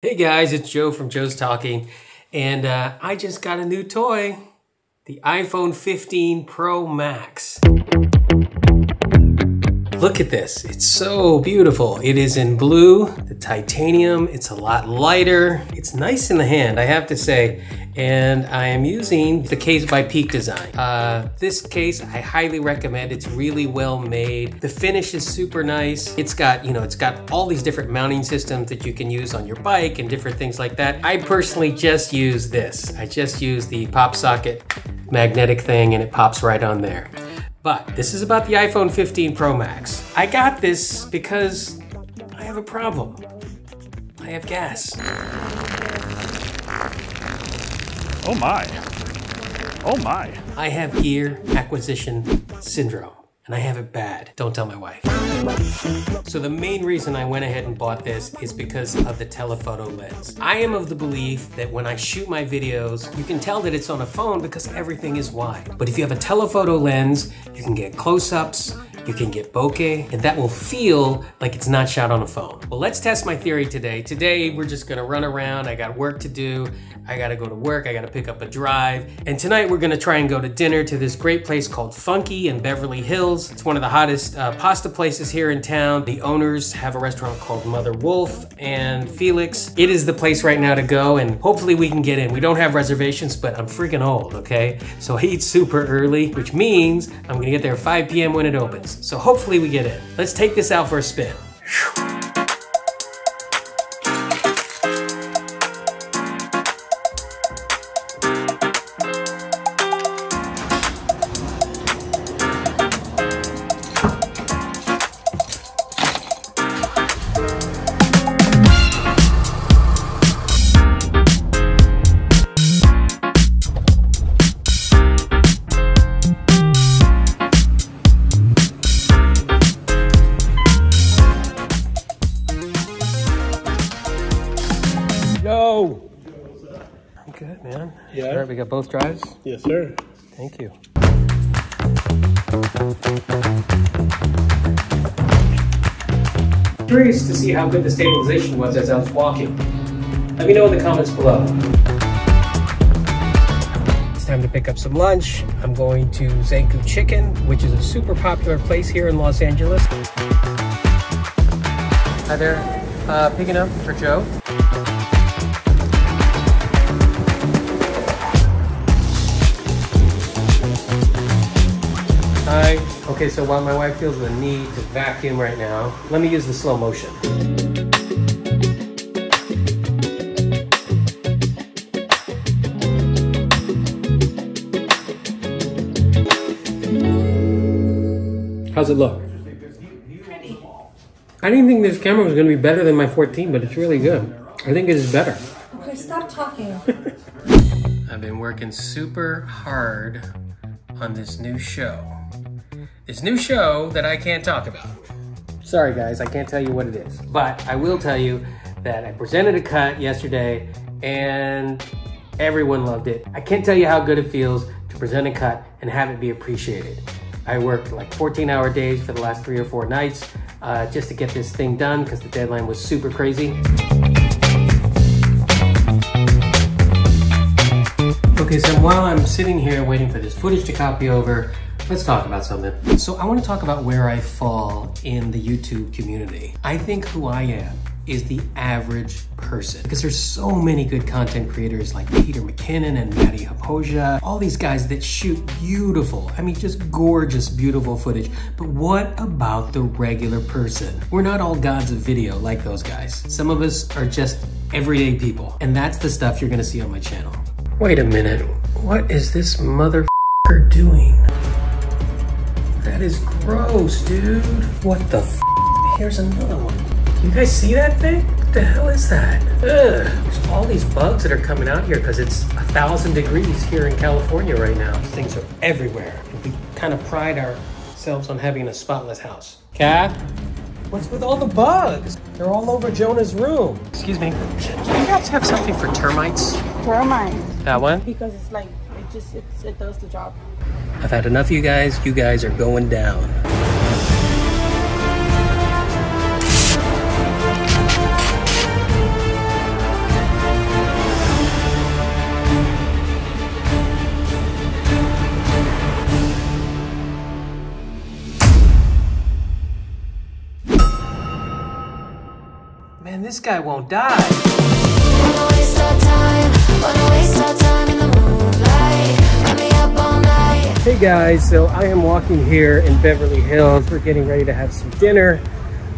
Hey guys, it's Jo from Jo's Talking, and uh, I just got a new toy the iPhone 15 Pro Max. Look at this, it's so beautiful. It is in blue, the titanium, it's a lot lighter. It's nice in the hand, I have to say. And I am using the case by Peak Design. Uh, this case, I highly recommend. It's really well made. The finish is super nice. It's got, you know, it's got all these different mounting systems that you can use on your bike and different things like that. I personally just use this. I just use the pop socket magnetic thing and it pops right on there. But this is about the iPhone 15 Pro Max. I got this because I have a problem. I have gas. Oh my. Oh my. I have gear acquisition syndrome and I have it bad. Don't tell my wife. So the main reason I went ahead and bought this is because of the telephoto lens. I am of the belief that when I shoot my videos, you can tell that it's on a phone because everything is wide. But if you have a telephoto lens, you can get close-ups, you can get bokeh, and that will feel like it's not shot on a phone. Well, let's test my theory today. Today, we're just gonna run around. I got work to do. I gotta go to work. I gotta pick up a drive. And tonight, we're gonna try and go to dinner to this great place called Funke in Beverly Hills. It's one of the hottest uh, pasta places here in town. The owners have a restaurant called Mother Wolf and Felix. It is the place right now to go, and hopefully we can get in. We don't have reservations, but I'm freaking old, okay? So I eat super early, which means I'm gonna get there 5 p.m. when it opens. So hopefully we get in. Let's take this out for a spin. Whew. Yeah. All right, we got both drives? Yes, sir. Thank you. Curious to see how good the stabilization was as I was walking. Let me know in the comments below. It's time to pick up some lunch. I'm going to Zankou Chicken, which is a super popular place here in Los Angeles. Hi there, uh, picking up for Jo. Hi. Okay, so while my wife feels the need to vacuum right now, let me use the slow motion. How's it look? Pretty. I didn't think this camera was going to be better than my 14, but it's really good. I think it is better. Okay, stop talking. I've been working super hard on this new show. This new show that I can't talk about. Sorry guys, I can't tell you what it is. But I will tell you that I presented a cut yesterday and everyone loved it. I can't tell you how good it feels to present a cut and have it be appreciated. I worked like 14 hour days for the last three or four nights uh, just to get this thing done because the deadline was super crazy. Okay, so while I'm sitting here waiting for this footage to copy over, let's talk about something. So I want to talk about where I fall in the YouTube community. I think who I am is the average person because there's so many good content creators like Peter McKinnon and Matti Haapoja, all these guys that shoot beautiful, I mean just gorgeous, beautiful footage. But what about the regular person? We're not all gods of video like those guys. Some of us are just everyday people and that's the stuff you're gonna see on my channel. Wait a minute, what is this mother doing? That is gross, dude. What the f? Here's another one. You guys see that thing? What the hell is that? Ugh. There's all these bugs that are coming out here because it's a thousand degrees here in California right now. These things are everywhere. We kind of pride ourselves on having a spotless house. Cat? What's with all the bugs? They're all over Jonah's room. Excuse me. Do you guys have something for termites? I? That one? Because it's like, it just, it's, it does the job. I've had enough of you guys. You guys are going down. Man, this guy won't die. Hey guys, so I am walking here in Beverly Hills. We're getting ready to have some dinner,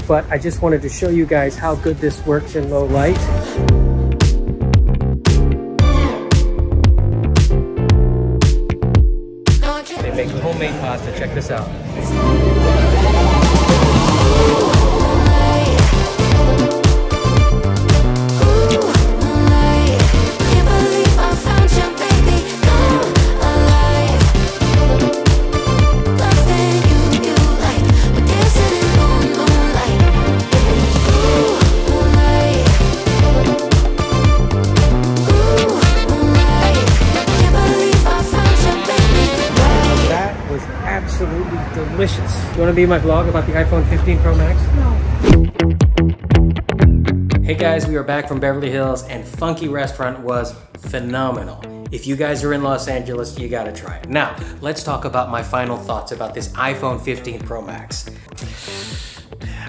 but I just wanted to show you guys how good this works in low light. They make homemade pasta. Check this out. Delicious. You want to be in my vlog about the iPhone 15 Pro Max? No. Hey guys, we are back from Beverly Hills and Funke Restaurant was phenomenal. If you guys are in Los Angeles, you gotta try it. Now, let's talk about my final thoughts about this iPhone 15 Pro Max.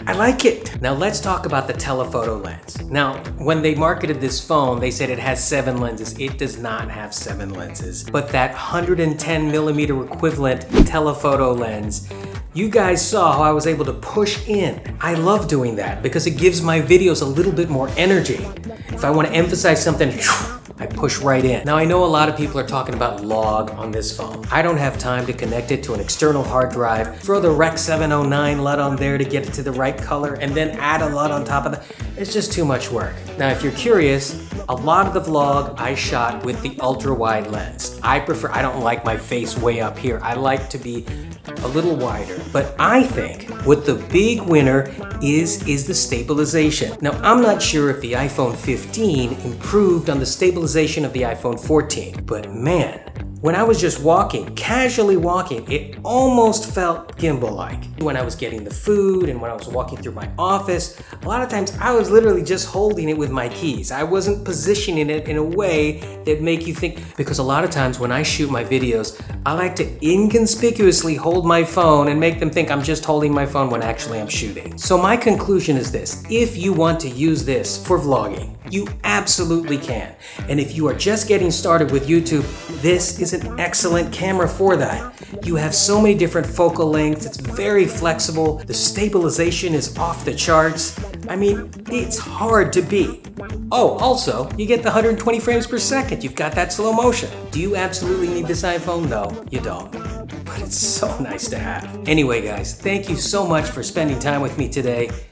I like it. Now let's talk about the telephoto lens. Now, when they marketed this phone, they said it has seven lenses. It does not have seven lenses, but that 110 millimeter equivalent telephoto lens you guys saw how I was able to push in. I love doing that because it gives my videos a little bit more energy. If I want to emphasize something, I push right in. Now I know a lot of people are talking about log on this phone. I don't have time to connect it to an external hard drive, throw the Rec 709 LUT on there to get it to the right color, and then add a LUT on top of that. It's just too much work. Now if you're curious, a lot of the vlog I shot with the ultra wide lens. I prefer, I don't like my face way up here. I like to be a little wider. But I think what the big winner is, is the stabilization. Now, I'm not sure if the iPhone 15 improved on the stabilization of the iPhone 14, but man, when I was just walking, casually walking, it almost felt gimbal-like. When I was getting the food and when I was walking through my office, a lot of times I was literally just holding it with my keys. I wasn't positioning it in a way that make you think, because a lot of times when I shoot my videos, I like to inconspicuously hold my phone and make them think I'm just holding my phone when actually I'm shooting. So my conclusion is this, if you want to use this for vlogging, you absolutely can. And if you are just getting started with YouTube, this is an excellent camera for that. You have so many different focal lengths, it's very flexible, the stabilization is off the charts. I mean, it's hard to beat. Oh, also, you get the 120 frames per second. You've got that slow motion. Do you absolutely need this iPhone? No, you don't. But it's so nice to have. Anyway, guys, thank you so much for spending time with me today,